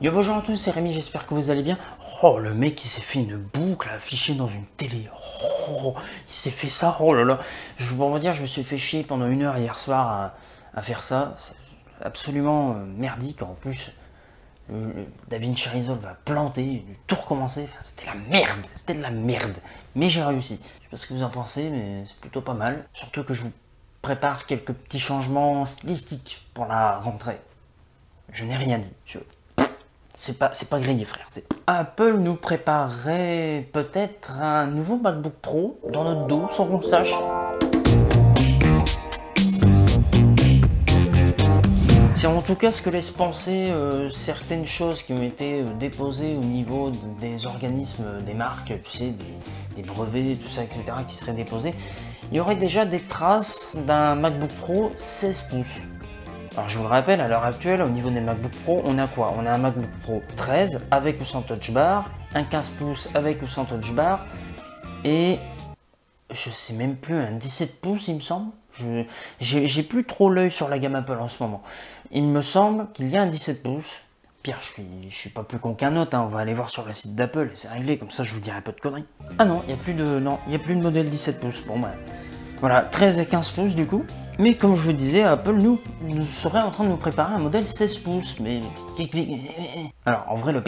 Yo bonjour à tous, c'est Rémi, j'espère que vous allez bien. Oh, le mec il s'est fait une boucle affichée dans une télé. Oh, il s'est fait ça, oh là là. Je vous vous dire, je me suis fait chier pendant une heure hier soir à, faire ça. Absolument euh, merdique en plus. David Charizol va planter, tout recommencer. c'était la merde, c'était de la merde. Mais j'ai réussi. Je sais pas ce que vous en pensez, mais c'est plutôt pas mal. Surtout que je vous prépare quelques petits changements stylistiques pour la rentrée. Je n'ai rien dit. Je... C'est pas, c'est grillé, frère. Apple nous préparerait peut-être un nouveau MacBook Pro dans notre dos sans qu'on le sache. C'est en tout cas ce que laisse penser euh, certaines choses qui ont été euh, déposées au niveau des organismes, des marques, tu sais, des, brevets, tout ça, etc., qui seraient déposés. Il y aurait déjà des traces d'un MacBook Pro 16 pouces. Alors je vous le rappelle, à l'heure actuelle, au niveau des MacBook Pro, on a quoi? On a un MacBook Pro 13 avec ou sans touch bar, un 15 pouces avec ou sans touch bar, et je sais même plus, un 17 pouces il me semble j'ai plus trop l'œil sur la gamme Apple en ce moment. Il me semble qu'il y a un 17 pouces. Pire, je suis, je suis pas plus con qu'un autre. Hein. On va aller voir sur le site d'Apple c'est réglé. Comme ça, je vous dirai pas de conneries. Ah non, il n'y a plus de, non, il y a plus de modèle 17 pouces pour moi. Voilà, 13 et 15 pouces du coup. Mais comme je vous disais, Apple nous, serait en train de nous préparer un modèle 16 pouces. Mais alors en vrai le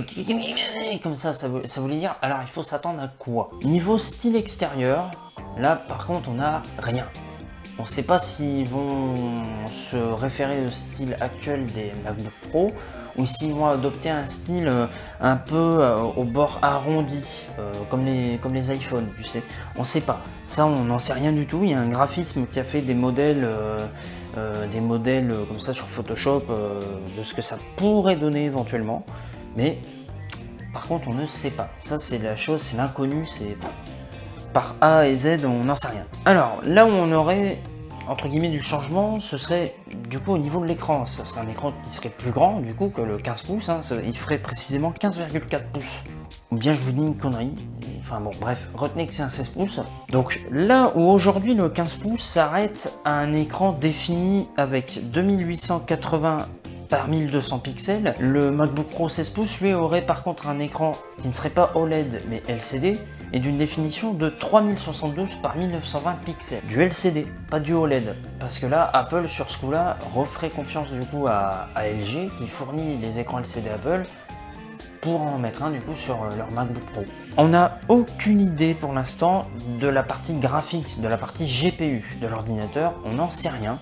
comme ça, ça voulait dire. Alors il faut s'attendre à quoi? Niveau style extérieur, là par contre on a rien. On ne sait pas s'ils vont se référer au style actuel des MacBook Pro ou s'ils vont adopter un style euh, un peu euh, au bord arrondi, euh, comme, les, comme iPhones, tu sais. On ne sait pas. Ça, on n'en sait rien du tout. Il y a un graphisme qui a fait des modèles, des modèles comme ça sur Photoshop de ce que ça pourrait donner éventuellement. Mais par contre, on ne sait pas. Ça, c'est la chose, c'est l'inconnu, c'est par A et Z, on n'en sait rien. Alors, là où on aurait, entre guillemets, du changement, ce serait du coup au niveau de l'écran. Ça serait un écran qui serait plus grand, du coup, que le 15 pouces. Hein. il ferait précisément 15,4 pouces. Ou bien je vous dis une connerie. Enfin bon, bref, retenez que c'est un 16 pouces. Donc là où aujourd'hui le 15 pouces s'arrête à un écran défini avec 2880 par 1200 pixels. Le MacBook Pro 16 pouces, lui, aurait par contre un écran qui ne serait pas OLED mais LCD et d'une définition de 3072 par 1920 pixels. Du LCD, pas du OLED. Parce que là, Apple, sur ce coup-là, referait confiance du coup à, LG qui fournit les écrans LCD Apple pour en mettre un du coup sur euh, leur MacBook Pro. On n'a aucune idée pour l'instant de la partie graphique, de la partie GPU de l'ordinateur, on n'en sait rien.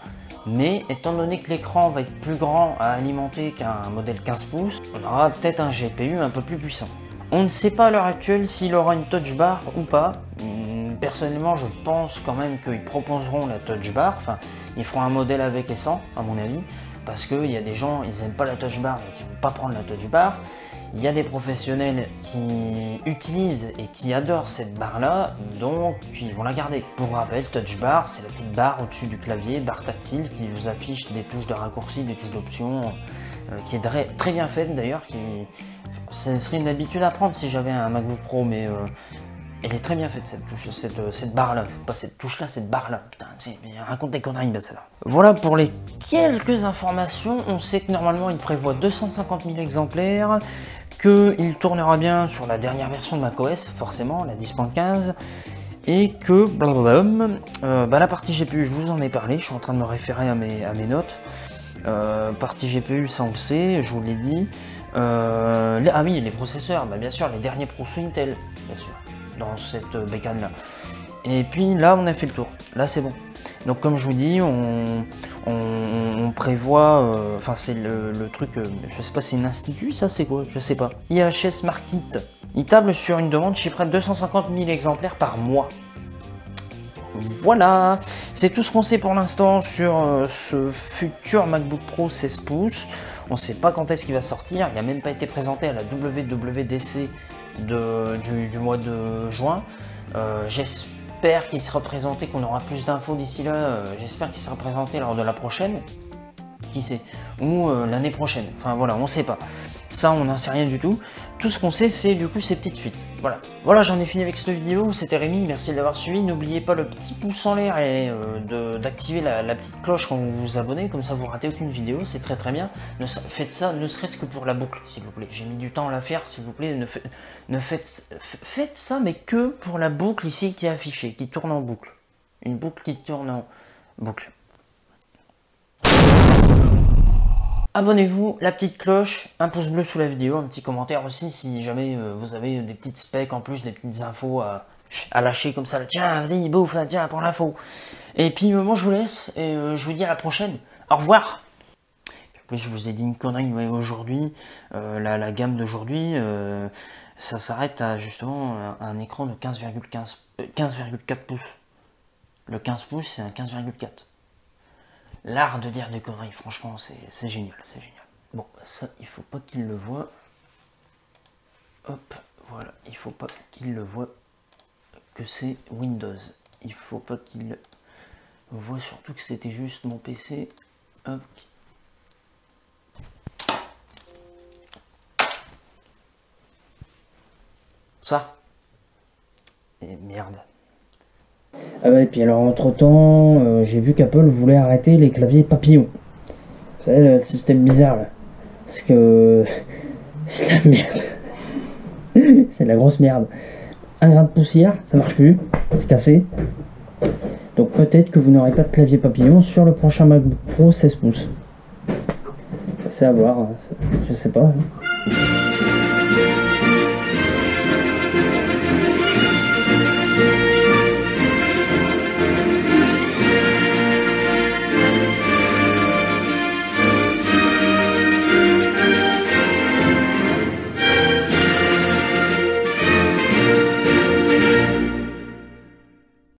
Mais étant donné que l'écran va être plus grand à alimenter qu'un modèle 15 pouces, on aura peut-être un GPU un peu plus puissant. On ne sait pas à l'heure actuelle s'il aura une touch bar ou pas. Hmm, personnellement, je pense quand même qu'ils proposeront la touch bar. Enfin, ils feront un modèle avec et sans, à mon avis. Parce qu'il y a des gens, ils n'aiment pas la touch bar, donc ils ne vont pas prendre la touch bar. Il y a des professionnels qui utilisent et qui adorent cette barre-là, donc ils vont la garder. Pour rappel, Touch Bar, c'est la petite barre au-dessus du clavier, barre tactile, qui vous affiche des touches de raccourci, des touches d'options, euh, qui est très, bien faite d'ailleurs. Qui... Ce serait une habitude à prendre si j'avais un MacBook Pro, mais euh, elle est très bien faite cette touche, cette, euh, barre-là. C'est pas cette touche-là, cette barre-là. Putain, raconte des conneries, bah celle-là. Voilà pour les quelques informations. On sait que normalement il prévoit 250 000 exemplaires qu'il tournera bien sur la dernière version de macOS, forcément, la 10.15, et que euh, bah, la partie GPU, je vous en ai parlé, je suis en train de me référer à mes, notes. Euh, partie GPU, ça on le sait, je vous l'ai dit. Ah oui, les processeurs, bah, bien sûr, les derniers pros Intel, bien sûr, dans cette bécane là. Et puis là, on a fait le tour. Là, c'est bon. Donc comme je vous dis, on, prévoit, euh, enfin c'est le, truc, euh, je sais pas, c'est un institut, ça c'est quoi? Je sais pas. IHS Market, il table sur une demande chiffrée de 250 000 exemplaires par mois. Voilà, c'est tout ce qu'on sait pour l'instant sur euh, ce futur MacBook Pro 16 pouces. On ne sait pas quand est-ce qu'il va sortir, il n'a même pas été présenté à la WWDC du, mois de juin. J'espère j'espère qu'il sera présenté, qu'on aura plus d'infos d'ici là. Euh, j'espère qu'il sera présenté lors de la prochaine. Qui sait? Ou euh, l'année prochaine. Enfin voilà, on sait pas. Ça, on n'en sait rien du tout. Tout ce qu'on sait, c'est du coup ces petites fuites. Voilà. Voilà, j'en ai fini avec cette vidéo. C'était Rémi, merci de l'avoir suivi. N'oubliez pas le petit pouce en l'air et euh, d'activer la, petite cloche quand vous vous abonnez. Comme ça, vous ratez aucune vidéo. C'est très très bien. Faites ça, ne serait-ce que pour la boucle, s'il vous plaît. J'ai mis du temps à la faire, s'il vous plaît. Ne, faites ça, mais que pour la boucle ici qui est affichée, qui tourne en boucle. Une boucle qui tourne en boucle. Abonnez-vous, la petite cloche, un pouce bleu sous la vidéo, un petit commentaire aussi si jamais euh, vous avez des petites specs en plus, des petites infos à, lâcher comme ça. Tiens, vas-y, bouffe, tiens, pour l'info. Et puis euh, moi je vous laisse et euh, je vous dis à la prochaine. Au revoir En plus je vous ai dit une connerie aujourd'hui, la, gamme d'aujourd'hui, ça s'arrête à justement un, écran de 15,4 15, pouces. Le 15 pouces c'est un 15,4 l'art de dire des conneries, franchement, c'est génial, c'est génial. Bon, ça, il faut pas qu'il le voit. Hop, voilà, il faut pas qu'il le voit que c'est Windows. Il faut pas qu'il voit surtout que c'était juste mon PC. Hop. Ça. Et merde. Ah et puis alors entre-temps, euh, j'ai vu qu'Apple voulait arrêter les claviers papillons. Vous savez, le système bizarre là. Parce que c'est la merde. c'est la grosse merde. Un grain de poussière, ça marche plus, c'est cassé. Donc peut-être que vous n'aurez pas de clavier papillon sur le prochain MacBook Pro 16 pouces. C'est à voir, hein. je sais pas. Hein.